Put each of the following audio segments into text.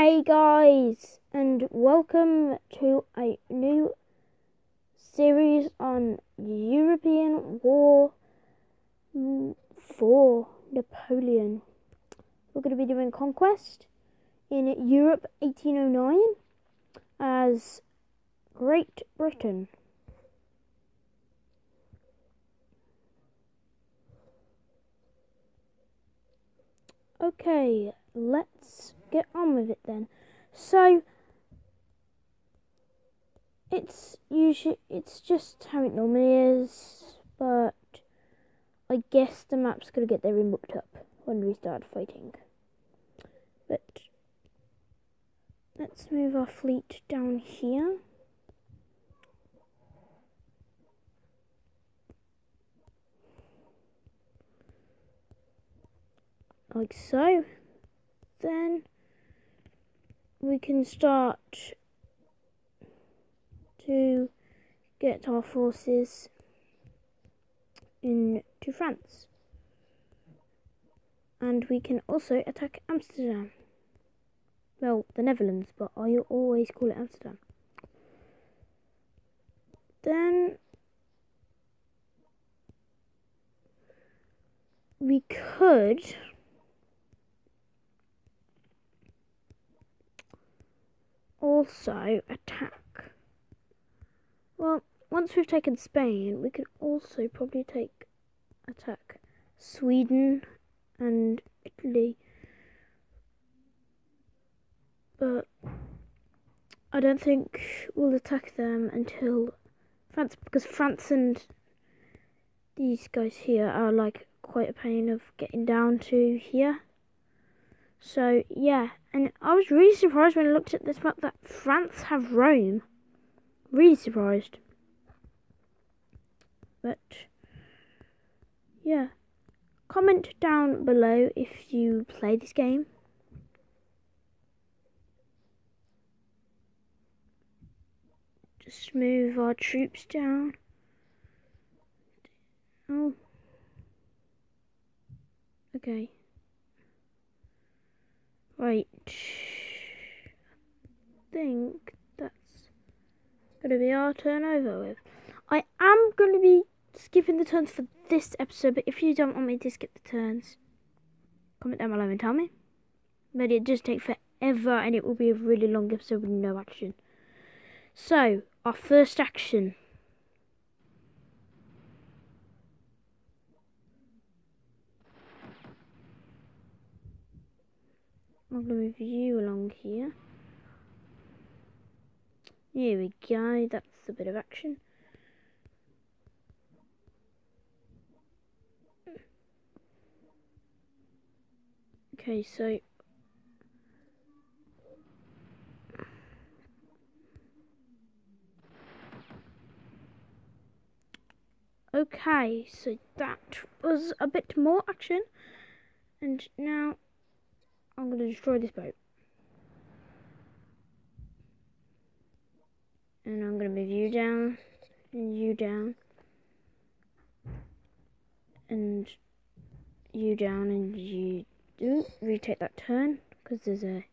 Hey guys, and welcome to a new series on European War for Napoleon. We're going to be doing Conquest in Europe 1809 as Great Britain. Okay, let's get on with it then. So it's usually it's just how it normally is, but I guess the map's gonna get there booked up when we start fighting. But let's move our fleet down here. Like so. Then we can start to get our forces into France. And we can also attack Amsterdam. Well, the Netherlands, but I always call it Amsterdam. Then we could also attack. Well, once we've taken Spain, we can also probably take attack Sweden and Italy. But I don't think we'll attack them until France, because France and these guys here are like quite a pain of getting down to here. So yeah, and I was really surprised when I looked at this map that France have Rome. Really surprised. But yeah, comment down below if you play this game. Just move our troops down. Oh. Okay. Right. I think that's going to be our turn over with. I am going to be skipping the turns for this episode, but if you don't want me to skip the turns, comment down below and tell me. But it does take forever and it will be a really long episode with no action. So, our first action. I'm going you along here. Here we go, that's a bit of action. Okay, so Okay, so that was a bit more action. And now I'm to destroy this boat. And I'm going to move you down, and you down, and you down, and you do retake that turn, because there's a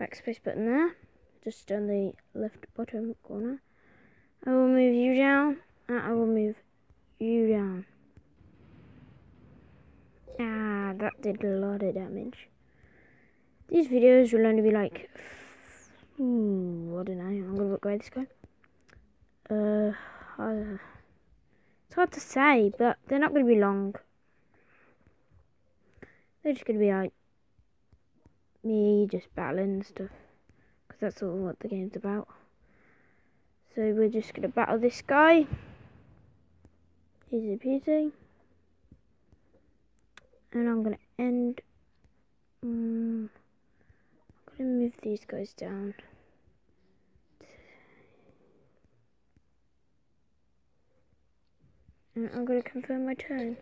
backspace button there, just on the left bottom corner. I will move you down, and I will move you down. Ah, that did a lot of damage. These videos will only be like, ooh, I don't know. I'm gonna upgrade this guy. Uh, uh, it's hard to say, but they're not gonna be long. They're just gonna be like me just battling stuff, because that's all what the game's about. So we're just gonna battle this guy. Easy peasy. And I'm gonna end. Um, move these guys down. And I'm gonna confirm my turn.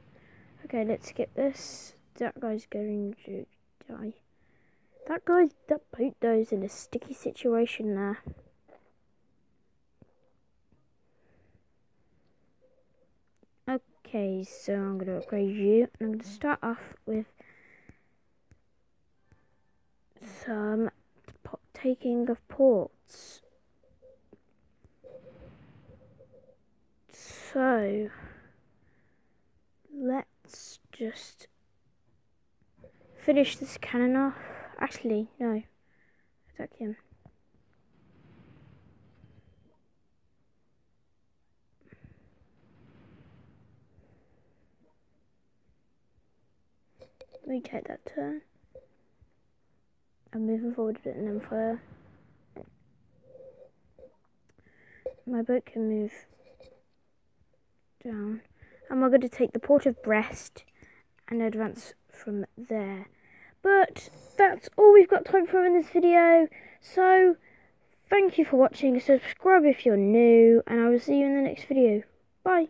Okay, let's get this. That guy's going to die. That guy, that boat though is in a sticky situation there. Okay, so I'm gonna upgrade you. I'm gonna start off with some taking of ports. So, let's just finish this cannon off. Actually, no. Attack him. We take that turn. I'm moving forward a bit and then fire. My boat can move down. And we're going to take the port of Brest and advance from there. But that's all we've got time for in this video. So, thank you for watching. Subscribe if you're new. And I will see you in the next video. Bye.